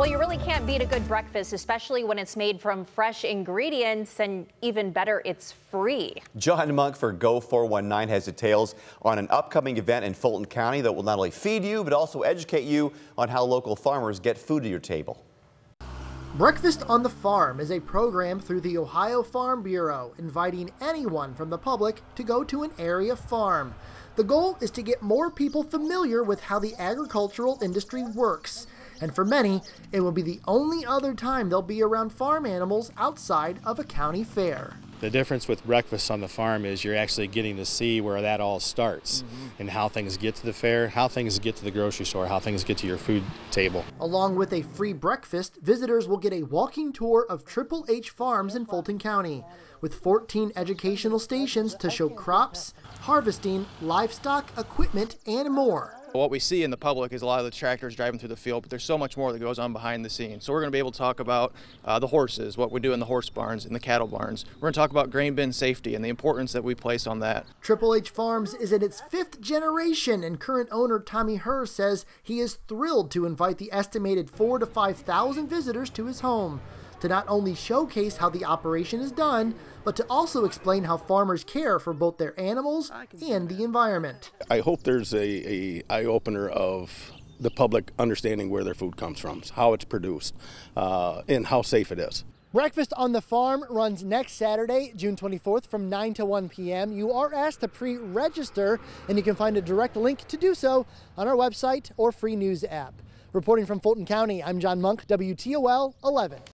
Well, you really can't beat a good breakfast, especially when it's made from fresh ingredients, and even better, it's free. John Monk for Go 419 has details on an upcoming event in Fulton County that will not only feed you, but also educate you on how local farmers get food to your table. Breakfast on the Farm is a program through the Ohio Farm Bureau inviting anyone from the public to go to an area farm. The goal is to get more people familiar with how the agricultural industry works and for many, it will be the only other time they'll be around farm animals outside of a county fair. The difference with breakfast on the farm is you're actually getting to see where that all starts mm-hmm. and how things get to the fair, how things get to the grocery store, how things get to your food table. Along with a free breakfast, visitors will get a walking tour of Triple H Farms in Fulton County with 14 educational stations to show crops, harvesting, livestock, equipment, and more. What we see in the public is a lot of the tractors driving through the field, but there's so much more that goes on behind the scenes. So we're going to be able to talk about uh, the horses, what we do in the horse barns, in the cattle barns. We're going to talk about grain bin safety and the importance that we place on that. Triple H Farms is in its fifth generation, and current owner Tommy Herr says he is thrilled to invite the estimated four to 5,000 visitors to his home to not only showcase how the operation is done, but to also explain how farmers care for both their animals and the environment. I hope there's a, a eye opener of the public understanding where their food comes from, how it's produced, uh, and how safe it is. Breakfast on the Farm runs next Saturday, June 24th from 9 to 1 p.m. You are asked to pre register, and you can find a direct link to do so on our website or free news app. Reporting from Fulton County, I'm John Monk, WTOL 11.